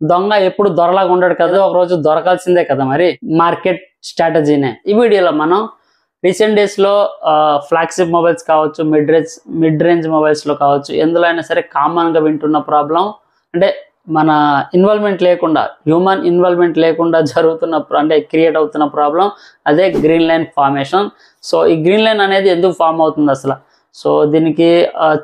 దొంగ ఎప్పుడు దొరలాగా ఉండడు కదా ఒక రోజు దొరకాల్సిందే కదా మరి. మార్కెట్ స్ట్రాటజీనే. ఈ వీడియోలో మనం రీసెంట్ డేస్లో ఫ్లాగ్షిప్ మొబైల్స్ కావచ్చు మిడ్ రేంజ్ మిడ్ రేంజ్ మొబైల్స్లో కావచ్చు ఎందులో అయినా సరే కామన్గా వింటున్న ప్రాబ్లం అంటే మన ఇన్వాల్వ్మెంట్ లేకుండా హ్యూమన్ ఇన్వాల్వ్మెంట్ లేకుండా జరుగుతున్న అంటే క్రియేట్ అవుతున్న ప్రాబ్లం అదే గ్రీన్ లైన్ ఫార్మేషన్. సో ఈ గ్రీన్ లైన్ అనేది ఎందుకు ఫామ్ అవుతుంది అసలు? సో దీనికి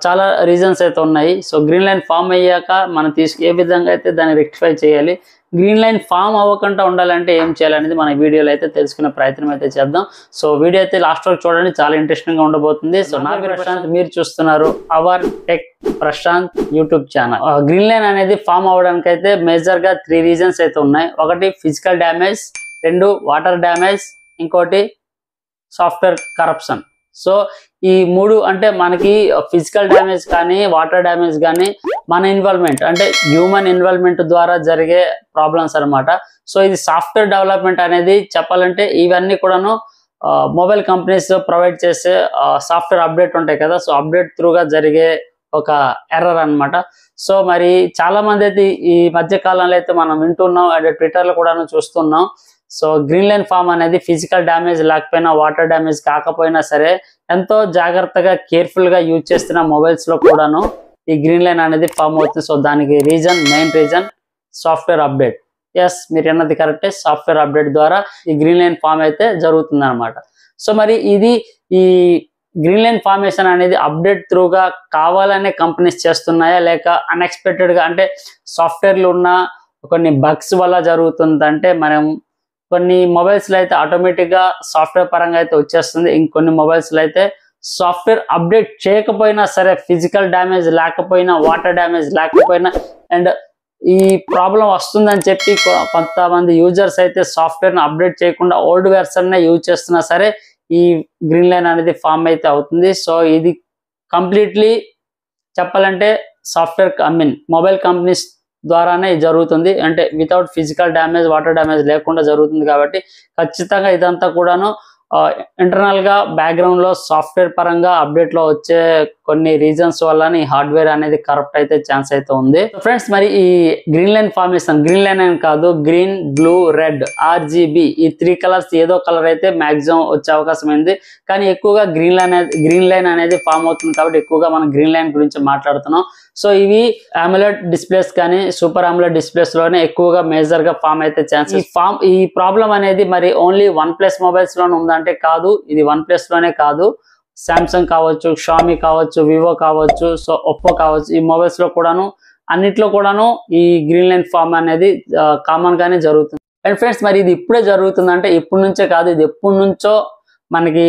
చాలా రీజన్స్ అయితే ఉన్నాయి. సో గ్రీన్ లైన్ ఫామ్ అయ్యాక మనం తీసుకు ఏ విధంగా అయితే దాన్ని రెక్టిఫై చేయాలి గ్రీన్ లైన్ ఫామ్ అవ్వకుండా ఉండాలంటే ఏం చేయాలనేది మన వీడియోలో అయితే తెలుసుకునే ప్రయత్నం అయితే చేద్దాం. సో వీడియో అయితే లాస్ట్ వరకు చూడండి చాలా ఇంట్రెస్టింగ్గా ఉండబోతుంది. సో నా పేరు ప్రశాంత్ మీరు చూస్తున్నారు our tech Prashanth YouTube channel green line అనేది ఫామ్ అవ్వడానికి అయితే మేజర్గా త్రీ రీజన్స్ అయితే ఉన్నాయి. ఒకటి ఫిజికల్ డ్యామేజ్ రెండు వాటర్ డ్యామేజ్ ఇంకోటి సాఫ్ట్వేర్ కరప్షన్ సో ఈ మూడు అంటే మనకి ఫిజికల్ డ్యామేజ్ కానీ వాటర్ డ్యామేజ్ కానీ మన ఇన్వాల్వ్మెంట్ అంటే హ్యూమన్ ఇన్వాల్వ్మెంట్ ద్వారా జరిగే ప్రాబ్లమ్స్ అన్నమాట. సో ఇది సాఫ్ట్వేర్ డెవలప్మెంట్ అనేది చెప్పాలంటే ఇవన్నీ కూడాను మొబైల్ కంపెనీస్ ప్రొవైడ్ చేసే సాఫ్ట్వేర్ అప్డేట్ ఉంటాయి కదా. సో అప్డేట్ త్రూగా జరిగే ఒక ఎర్రర్ అన్నమాట. సో మరి చాలా మంది అయితే ఈ మధ్య కాలంలో అయితే మనం వింటున్నాం అండ్ ట్విట్టర్లో కూడాను చూస్తున్నాం. సో గ్రీన్ లైన్ ఫామ్ అనేది ఫిజికల్ డ్యామేజ్ లేకపోయినా వాటర్ డ్యామేజ్ కాకపోయినా సరే ఎంతో జాగ్రత్తగా కేర్ఫుల్గా యూజ్ చేస్తున్న మొబైల్స్లో కూడాను ఈ గ్రీన్ లైన్ అనేది ఫామ్ అవుతుంది. సో దానికి reason main reason software update. Yes మీరు అన్నది కరెక్టే. సాఫ్ట్వేర్ అప్డేట్ ద్వారా ఈ గ్రీన్ లైన్ ఫామ్ అయితే జరుగుతుంది అనమాట సో మరి ఇది ఈ గ్రీన్ లైన్ ఫార్మేషన్ అనేది అప్డేట్ త్రూగా కావాలనే కంపెనీస్ చేస్తున్నాయా? లేక అన్ఎక్స్పెక్టెడ్గా అంటే సాఫ్ట్వేర్లు ఉన్న కొన్ని బగ్స్ వల్ల జరుగుతుందంటే మనం కొన్ని మొబైల్స్లో అయితే ఆటోమేటిక్గా సాఫ్ట్వేర్ పరంగా అయితే వచ్చేస్తుంది. ఇంకొన్ని మొబైల్స్లో అయితే సాఫ్ట్వేర్ అప్డేట్ చేయకపోయినా సరే ఫిజికల్ డ్యామేజ్ లేకపోయినా వాటర్ డ్యామేజ్ లేకపోయినా అండ్ ఈ ప్రాబ్లం వస్తుందని చెప్పి కొ- కొంతమంది యూజర్స్ అయితే సాఫ్ట్వేర్ని అప్డేట్ చేయకుండా ఓల్డ్ వెర్షన్నే యూజ్ చేస్తున్నా సరే ఈ గ్రీన్ లైన్ అనేది ఫామ్ అయితే అవుతుంది. సో ఇది కంప్లీట్లీ చెప్పాలంటే software I mean mobile companies ద్వారానే ఇది జరుగుతుంది. అంటే without physical damage water damage లేకుండా జరుగుతుంది కాబట్టి ఖచ్చితంగా ఇదంతా కూడాను ఇంటర్నల్గా లో సాఫ్ట్వేర్ పరంగా అప్డేట్లో వచ్చే కొన్ని రీజన్స్ వల్ల ఈ హార్డ్వేర్ అనేది కరప్ట్ అయితే ఛాన్స్ అయితే ఉంది. ఫ్రెండ్స్ మరి ఈ green line formation green line అని కాదు గ్రీన్ బ్లూ రెడ్ ఆర్జీబీ ఈ త్రీ కలర్స్ ఏదో కలర్ అయితే మాక్సిమం వచ్చే అవకాశం ఉంది. కానీ ఎక్కువగా గ్రీన్ లైన్ గ్రీన్ లైన్ అనేది ఫామ్ అవుతుంది కాబట్టి ఎక్కువగా మనం గ్రీన్ లైన్ గురించి మాట్లాడుతున్నాం. సో ఇవి అమ్యులెట్ డిస్ప్లేస్ కానీ సూపర్ అమ్యులెట్ డిస్ప్లేస్లోనే ఎక్కువగా మేజర్గా ఫామ్ అయితే ఛాన్స్ ఈ ఫామ్ ఈ ప్రాబ్లం అనేది మరి ఓన్లీ వన్ ప్లస్ మొబైల్స్లోనే ఉందంటే కాదు ఇది వన్ ప్లస్లోనే కాదు. శాంసంగ్ కావచ్చు షామీ కావచ్చు వివో కావచ్చు సో ఒప్పో కావచ్చు ఈ మొబైల్స్లో కూడాను అన్నిట్లో కూడాను ఈ గ్రీన్ లైన్ ఫామ్ అనేది కామన్ గానే జరుగుతుంది. అండ్ ఫ్రెండ్స్ మరి ఇది ఇప్పుడే జరుగుతుందంటే ఇప్పటి నుంచే కాదు ఇది ఎప్పటి నుంచో మనకి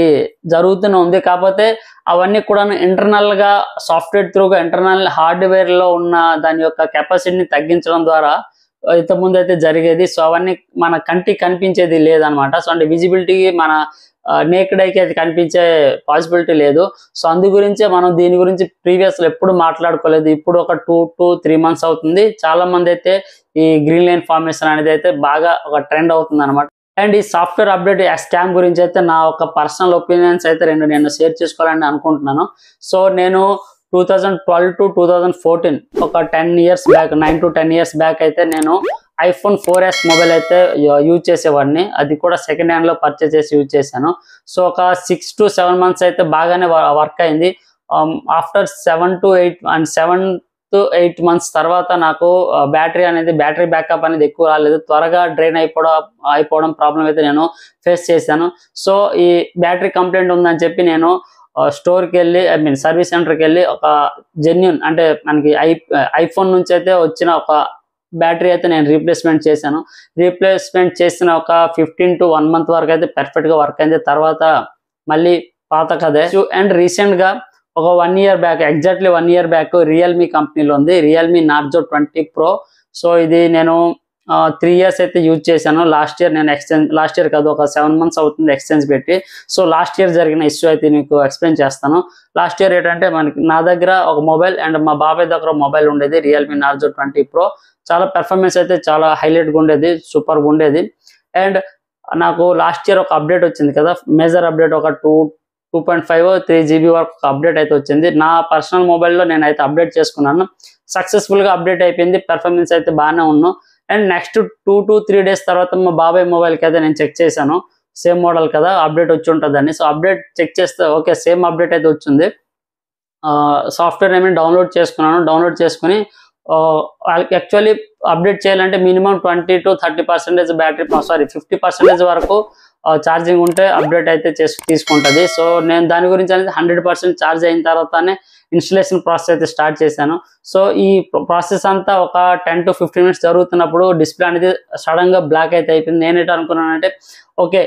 జరుగుతూనే ఉంది. కాకపోతే అవన్నీ కూడా ఇంటర్నల్గా సాఫ్ట్వేర్ త్రూగా ఇంటర్నల్ హార్డ్వేర్లో ఉన్న దాని యొక్క కెపాసిటీని తగ్గించడం ద్వారా ఇంతకుముందు అయితే జరిగేది. సో అవన్నీ మన కంటికి కనిపించేది లేదనమాట సో అంటే విజిబిలిటీ మన నేకెడ్ ఐకి అది కనిపించే పాసిబిలిటీ లేదు. సో అందు గురించే మనం దీని గురించి ప్రీవియస్లో ఎప్పుడు మాట్లాడుకోలేదు. ఇప్పుడు ఒక టూ టూ త్రీ మంత్స్ అవుతుంది. చాలా మంది అయితే ఈ గ్రీన్ లైన్ ఫార్మేషన్ అనేది అయితే బాగా ఒక ట్రెండ్ అవుతుంది అనమాట అండ్ ఈ సాఫ్ట్వేర్ అప్డేట్ స్కామ్ గురించి అయితే నా ఒక పర్సనల్ ఒపీనియన్స్ అయితే రెండు నేను షేర్ చేసుకోవాలని అనుకుంటున్నాను. సో నేను two thousand twelve to two thousand fourteen ఒక ten years back nine to ten years back అయితే నేను ఐఫోన్ ఫోర్ ఎస్ మొబైల్ అయితే యూజ్ చేసేవాడిని. అది కూడా సెకండ్ హ్యాండ్లో పర్చేస్ చేసి యూజ్ చేశాను. సో ఒక సిక్స్ టు సెవెన్ మంత్స్ అయితే బాగానే వర్క్ అయింది. After seven to eight and seven to eight months తర్వాత నాకు బ్యాటరీ అనేది బ్యాటరీ బ్యాకప్ అనేది ఎక్కువ రాలేదు. త్వరగా డ్రైన్ అయిపోవడం అయిపోవడం ప్రాబ్లం అయితే నేను ఫేస్ చేశాను. సో ఈ బ్యాటరీ కంప్లైంట్ ఉందని చెప్పి నేను స్టోర్కి వెళ్ళి ఐ మీన్ సర్వీస్ సెంటర్కి వెళ్ళి ఒక జెన్యున్ అంటే మనకి ఐ ఐఫోన్ నుంచి అయితే వచ్చిన ఒక బ్యాటరీ అయితే నేను రీప్లేస్మెంట్ చేశాను. రీప్లేస్మెంట్ చేసిన ఒక ఫిఫ్టీన్ టు వన్ మంత్ వరకు అయితే పర్ఫెక్ట్గా వర్క్ అయింది. తర్వాత మళ్ళీ పాత కదే అండ్ రీసెంట్గా ఒక one year back exactly one year back Realme కంపెనీలో ఉంది. Realme Narzo twenty Pro so ఇది నేను త్రీ ఇయర్స్ అయితే యూజ్ చేశాను. లాస్ట్ ఇయర్ నేను ఎక్స్చేంజ్ లాస్ట్ ఇయర్ కాదు ఒక సెవెన్ మంత్స్ అవుతుంది ఎక్స్చేంజ్ పెట్టి. సో లాస్ట్ ఇయర్ జరిగిన ఇష్యూ అయితే మీకు ఎక్స్ప్లెయిన్ చేస్తాను. లాస్ట్ ఇయర్ ఏంటంటే మనకి నా దగ్గర ఒక మొబైల్ అండ్ మా బాబాయ్ దగ్గర మొబైల్ ఉండేది రియల్మీ నార్జో ట్వంటీ ప్రో చాలా పెర్ఫార్మెన్స్ అయితే చాలా హైలైట్గా ఉండేది సూపర్గా ఉండేది. అండ్ నాకు లాస్ట్ ఇయర్ ఒక అప్డేట్ వచ్చింది కదా మేజర్ అప్డేట్ ఒక two two point five three GB వరకు ఒక అప్డేట్ అయితే వచ్చింది. నా పర్సనల్ మొబైల్లో నేను అయితే అప్డేట్ చేసుకున్నాను. సక్సెస్ఫుల్గా అప్డేట్ అయిపోయింది పెర్ఫార్మెన్స్ అయితే బాగానే ఉన్నాను and next two to three days తర్వాత మా బాబాయ్ మొబైల్కి అయితే నేను చెక్ చేశాను. సేమ్ మోడల్ కదా అప్డేట్ వచ్చి ఉంటుందని. సో అప్డేట్ చెక్ చేస్తే ఓకే సేమ్ అప్డేట్ అయితే వచ్చింది. సాఫ్ట్వేర్ ఏమైనా డౌన్లోడ్ చేసుకున్నాను. డౌన్లోడ్ చేసుకుని యాక్చువల్లీ అప్డేట్ చేయాలంటే minimum twenty to thirty percentage battery sorry fifty percentage వరకు ఛార్జింగ్ ఉంటే అప్డేట్ అయితే చేసి తీసుకుంటుంది. సో నేను దాని గురించి అనేది హండ్రెడ్ పర్సెంట్ ఛార్జ్ అయిన తర్వాతనే ఇన్స్టలేషన్ ప్రాసెస్ అయితే స్టార్ట్ చేశాను. సో ఈ ప్రాసెస్ అంతా ఒక టెన్ టు ఫిఫ్టీన్ మినిట్స్ జరుగుతున్నప్పుడు డిస్ప్లే అనేది సడన్గా బ్లాక్ అయితే అయిపోయింది. నేనేంటి అనుకున్నానంటే ఓకే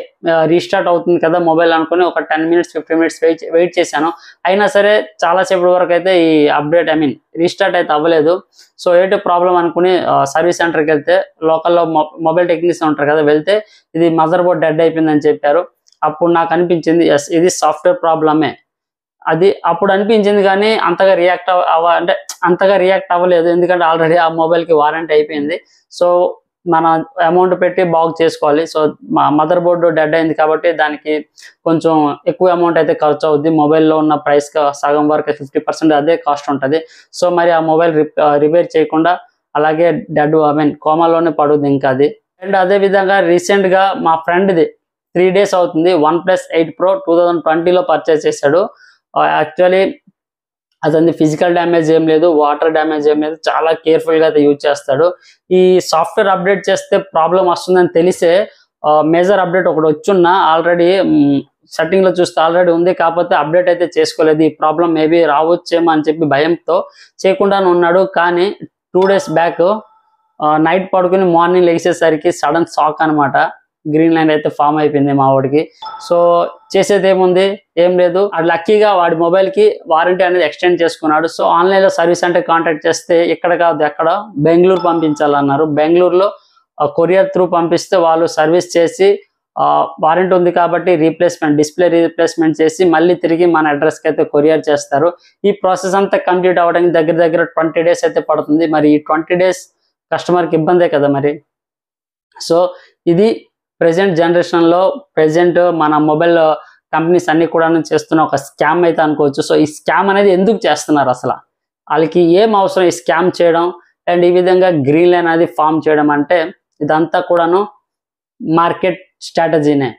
రీస్టార్ట్ అవుతుంది కదా మొబైల్ అనుకుని ఒక ten minutes fifteen minutes wait wait చేశాను. అయినా సరే చాలాసేపటి వరకు అయితే ఈ అప్డేట్ ఐ మీన్ రీస్టార్ట్ అయితే అవ్వలేదు. సో ఏంటి ప్రాబ్లం అనుకుని సర్వీస్ సెంటర్కి వెళ్తే లోకల్లో మొబైల్ టెక్నీషియన్ ఉంటారు కదా వెళ్తే ఇది మదర్ బోర్డ్ డెడ్ అయిపోయిందని చెప్పారు. అప్పుడు నాకు అనిపించింది ఎస్ ఇది సాఫ్ట్వేర్ ప్రాబ్లమే. అది అప్పుడు అనిపించింది కానీ అంతగా రియాక్ట్ అవ్వ అంటే అంతగా రియాక్ట్ అవ్వలేదు. ఎందుకంటే ఆల్రెడీ ఆ మొబైల్కి వారంటీ అయిపోయింది. సో మన అమౌంట్ పెట్టి బాగు చేసుకోవాలి. సో మా మదర్ బోర్డు డెడ్ అయింది కాబట్టి దానికి కొంచెం ఎక్కువ అమౌంట్ అయితే ఖర్చు అవుద్ది. మొబైల్లో ఉన్న ప్రైస్ సగం వరకు ఫిఫ్టీ పర్సెంట్ అదే కాస్ట్ ఉంటుంది. సో మరి ఆ మొబైల్ రిపేర్ చేయకుండా అలాగే డెడ్ ఐ మీన్ కోమాలోనే పడుద్ది ఇంకా అది. అండ్ అదే విధంగా రీసెంట్గా మా ఫ్రెండ్ది త్రీ డేస్ అవుతుంది. OnePlus eight Pro two thousand ట్వంటీలో పర్చేస్ చేశాడు. యాక్చువల్లీ అతని ఫిజికల్ డ్యామేజ్ ఏం లేదు వాటర్ డ్యామేజ్ ఏం లేదు. చాలా కేర్ఫుల్గా అయితే యూజ్ చేస్తాడు. ఈ సాఫ్ట్వేర్ అప్డేట్ చేస్తే ప్రాబ్లం వస్తుందని తెలిసే మేజర్ అప్డేట్ ఒకటి వచ్చున్నా ఆల్రెడీ సెట్టింగ్లో చూస్తే ఆల్రెడీ ఉంది. కాకపోతే అప్డేట్ అయితే చేసుకోలేదు. ఈ ప్రాబ్లం మేబీ రావచ్చేమో అని చెప్పి భయంతో చేయకుండానే ఉన్నాడు. కానీ టూ డేస్ బ్యాక్ నైట్ పడుకుని మార్నింగ్ లేచేసరికి సడన్ షాక్ అన్నమాట. గ్రీన్ ల్యాండ్ అయితే ఫామ్ అయిపోయింది మా వాడికి సో చేసేది ఏముంది ఏం లేదు. వాడు లక్కీగా వాడి మొబైల్కి వారంటీ అనేది ఎక్స్టెండ్ చేసుకున్నాడు. సో ఆన్లైన్లో సర్వీస్ సెంటర్ కాంటాక్ట్ చేస్తే ఇక్కడ కాదు ఎక్కడ? బెంగళూరు పంపించాలన్నారు. బెంగళూరులో కొరియర్ త్రూ పంపిస్తే వాళ్ళు సర్వీస్ చేసి వారంటీ ఉంది కాబట్టి రీప్లేస్మెంట్ డిస్ప్లే రీప్లేస్మెంట్ చేసి మళ్ళీ తిరిగి మన అడ్రస్కి అయితే కొరియర్ చేస్తారు. ఈ ప్రాసెస్ అంతా కంప్లీట్ అవ్వడానికి దగ్గర దగ్గర ట్వంటీ డేస్ అయితే పడుతుంది. మరి ఈ ట్వంటీ డేస్ కస్టమర్కి ఇబ్బందే కదా మరి? సో ఇది ప్రెసెంట్ జనరేషన్లో ప్రెసెంట్ మన మొబైల్ కంపెనీస్ అన్ని కూడా చేస్తున్న ఒక స్కామ్ అయితే అనుకోవచ్చు. సో ఈ స్కామ్ అనేది ఎందుకు చేస్తున్నారు అసలు? వాళ్ళకి ఏం అవసరం ఈ స్కామ్ చేయడం? అండ్ ఈ విధంగా గ్రీన్ లైన్ అనేది ఫామ్ చేయడం అంటే ఇదంతా కూడాను మార్కెట్ స్ట్రాటజీనే.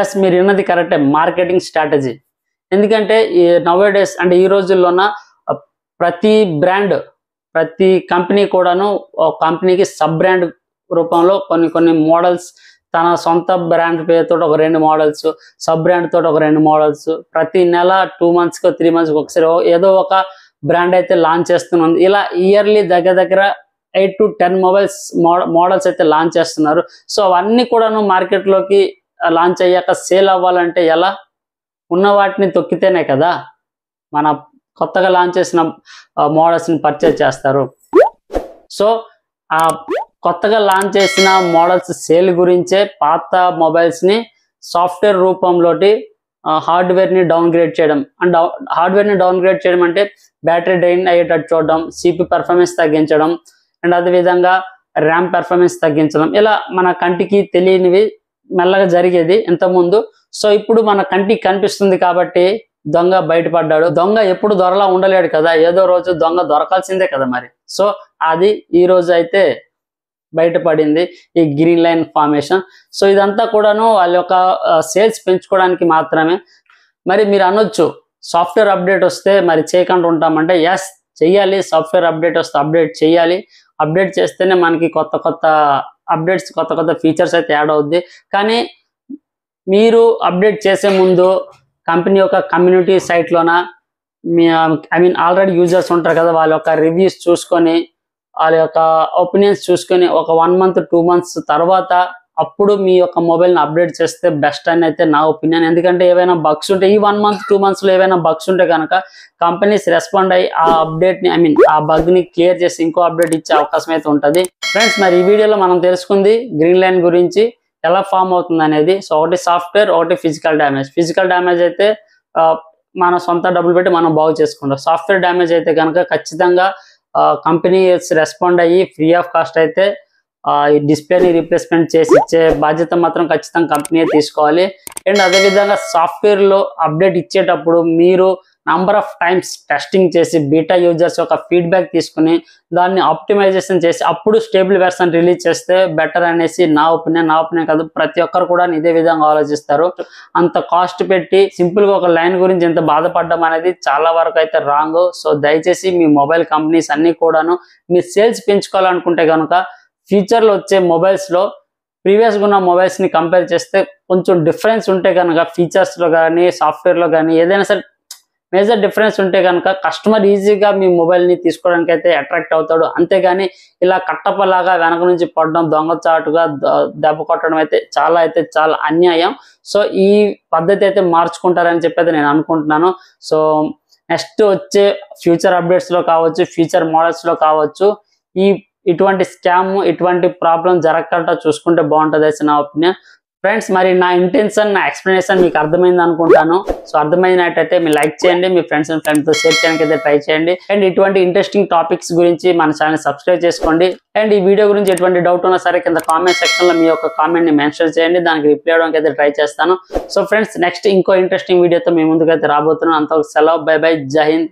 ఎస్ మీరు విన్నది కరెక్టే మార్కెటింగ్ స్ట్రాటజీ. ఎందుకంటే ఈ నవ్ డేస్ అంటే ఈ రోజుల్లోన ప్రతి బ్రాండ్ ప్రతి కంపెనీ కూడాను కంపెనీకి సబ్ బ్రాండ్ రూపంలో కొన్ని కొన్ని మోడల్స్ తన సొంత బ్రాండ్ పేరుతో ఒక రెండు మోడల్స్ సబ్ బ్రాండ్ తోటి ఒక రెండు మోడల్స్ ప్రతి నెల టూ మంత్స్కి త్రీ మంత్స్కి ఒకసారి ఏదో ఒక బ్రాండ్ అయితే లాంచ్ చేస్తున్నది ఇలా ఇయర్లీ దగ్గర దగ్గర eight to ten mobiles models అయితే లాంచ్ చేస్తున్నారు. సో అవన్నీ కూడాను మార్కెట్లోకి లాంచ్ అయ్యాక సేల్ అవ్వాలంటే ఎలా? ఉన్న వాటిని తొక్కితేనే కదా మన కొత్తగా లాంచ్ చేసిన మోడల్స్ని పర్చేజ్ చేస్తారు. సో ఆ కొత్తగా లాంచ్ చేసిన మోడల్స్ సేల్ గురించే పాత మొబైల్స్ని సాఫ్ట్వేర్ రూపంలోటి హార్డ్వేర్ని డౌన్గ్రేడ్ చేయడం. అండ్ హార్డ్వేర్ని డౌన్గ్రేడ్ చేయడం అంటే బ్యాటరీ డ్రైన్ అయ్యేటట్టు చూడడం సిపి పెర్ఫార్మెన్స్ తగ్గించడం అండ్ అదేవిధంగా ర్యామ్ పెర్ఫార్మెన్స్ తగ్గించడం. ఇలా మన కంటికి తెలియనివి మెల్లగా జరిగేది ఇంతకుముందు. సో ఇప్పుడు మన కంటికి కనిపిస్తుంది కాబట్టి దొంగ బయటపడ్డాడు. దొంగ ఎప్పుడు దొరలా ఉండలేడు కదా. ఏదో రోజు దొంగ దొరకాల్సిందే కదా మరి. సో అది ఈ రోజు అయితే బయటపడింది ఈ గ్రీన్ లైన్ ఫార్మేషన్. సో ఇదంతా కూడాను వాళ్ళ యొక్క సేల్స్ పెంచుకోవడానికి మాత్రమే. మరి మీరు అనొచ్చు సాఫ్ట్వేర్ అప్డేట్ వస్తే మరి చేయకుండా ఉంటామంటే ఎస్ చెయ్యాలి సాఫ్ట్వేర్ అప్డేట్ వస్తే అప్డేట్ చేయాలి అప్డేట్ చేస్తేనే మనకి కొత్త కొత్త అప్డేట్స్ కొత్త కొత్త ఫీచర్స్ అయితే యాడ్ అవుద్ది. కానీ మీరు అప్డేట్ చేసే ముందు కంపెనీ యొక్క కమ్యూనిటీ సైట్లోన మీ ఐ మీన్ ఆల్రెడీ యూజర్స్ ఉంటారు కదా వాళ్ళ యొక్క రివ్యూస్ చూసుకొని వాళ్ళ యొక్క ఒపీనియన్స్ చూసుకొని ఒక వన్ మంత్ టూ మంత్స్ తర్వాత అప్పుడు మీ యొక్క మొబైల్ని అప్డేట్ చేస్తే బెస్ట్ అని అయితే నా ఒపీనియన్ ఎందుకంటే ఏవైనా బగ్స్ ఉంటే ఈ వన్ మంత్ టూ మంత్స్లో ఏవైనా బగ్స్ ఉంటే కనుక కంపెనీస్ రెస్పాండ్ అయ్యి ఆ అప్డేట్ని ఐ మీన్ ఆ బగ్ని క్లియర్ చేసి ఇంకో అప్డేట్ ఇచ్చే అవకాశం అయితే ఉంటుంది. ఫ్రెండ్స్ మరి ఈ వీడియోలో మనం తెలుసుకుంది గ్రీన్ లైన్ గురించి ఎలా ఫామ్ అవుతుంది అనేది. సో ఒకటి సాఫ్ట్వేర్ ఒకటి ఫిజికల్ డ్యామేజ్ ఫిజికల్ డ్యామేజ్ అయితే మన సొంత డబ్బులు పెట్టి మనం బాగు చేసుకుంటాం. సాఫ్ట్వేర్ డ్యామేజ్ అయితే కనుక ఖచ్చితంగా కంపెనీస్ రెస్పాండ్ అయ్యి ఫ్రీ ఆఫ్ కాస్ట్ అయితే ఈ డిస్ప్లేని రీప్లేస్మెంట్ చేసి ఇచ్చే బాధ్యత మాత్రం ఖచ్చితంగా కంపెనీ తీసుకోవాలి. అండ్ అదేవిధంగా సాఫ్ట్వేర్లో అప్డేట్ ఇచ్చేటప్పుడు మీరు నంబర్ ఆఫ్ టైమ్స్ టెస్టింగ్ చేసి బీటా యూజర్స్ యొక్క ఫీడ్బ్యాక్ తీసుకుని దాన్ని ఆప్టిమైజేషన్ చేసి అప్పుడు స్టేబుల్ వెర్షన్ రిలీజ్ చేస్తే బెటర్ అనేసి నా ఒపీనియన్ నా ఒపీనియన్ కాదు ప్రతి ఒక్కరు కూడా ఇదే విధంగా ఆలోచిస్తారు. అంత కాస్ట్ పెట్టి సింపుల్గా ఒక లైన్ గురించి ఎంత బాధపడడం అనేది చాలా వరకు అయితే రాంగ్. సో దయచేసి మీ మొబైల్ కంపెనీస్ అన్ని కూడాను మీ సేల్స్ పెంచుకోవాలనుకుంటే కనుక ఫ్యూచర్లో వచ్చే మొబైల్స్లో ప్రీవియస్గా ఉన్న మొబైల్స్ని కంపేర్ చేస్తే కొంచెం డిఫరెన్స్ ఉంటే కనుక ఫీచర్స్లో కానీ సాఫ్ట్వేర్లో కానీ ఏదైనా సరే మేజర్ డిఫరెన్స్ ఉంటే కనుక కస్టమర్ ఈజీగా మీ మొబైల్ని తీసుకోవడానికి అయితే అట్రాక్ట్ అవుతాడు. అంతేగాని ఇలా కట్టపలాగా వెనక నుంచి పడడం దొంగచాటుగా దెబ్బ కొట్టడం అయితే చాలా అయితే చాలా అన్యాయం. సో ఈ పద్ధతి అయితే మార్చుకుంటారని చెప్పి నేను అనుకుంటున్నాను. సో నెక్స్ట్ వచ్చే ఫ్యూచర్ అప్డేట్స్లో కావచ్చు ఫ్యూచర్ మోడల్స్లో కావచ్చు ఈ ఇటువంటి స్కామ్ ఇటువంటి ప్రాబ్లం జరగకుండా చూసుకుంటే బాగుంటుంది అయితే నా ఒపీనియన్. ఫ్రెండ్స్ మరి నా ఇంటెన్షన్ నా ఎక్స్ప్లెనేషన్ మీకు అర్థమైంది అనుకుంటాను. సో అర్థమైనట్టయితే మీరు లైక్ చేయండి మీ ఫ్రెండ్స్ అండ్ ఫ్రెండ్స్తో షేర్ చేయడానికి అయితే ట్రై చేయండి. అండ్ ఇటువంటి ఇంట్రెస్టింగ్ టాపిక్స్ గురించి మన ఛానల్ సబ్స్క్రైబ్ చేసుకోండి. అండ్ ఈ వీడియో గురించి ఎటువంటి డౌట్ ఉన్నా సరే కింద కామెంట్ సెక్షన్లో మీ యొక్క కామెంట్ని మెన్షన్ చేయండి. దానికి రిప్లై అవ్వడానికి అయితే ట్రై చేస్తాను. సో ఫ్రెండ్స్ నెక్స్ట్ ఇంకో ఇంట్రెస్టింగ్ వీడియోతో మీ ముందుకైతే రాబోతున్నాను. అంతవరకు సెలవు. బై బై జై హింద్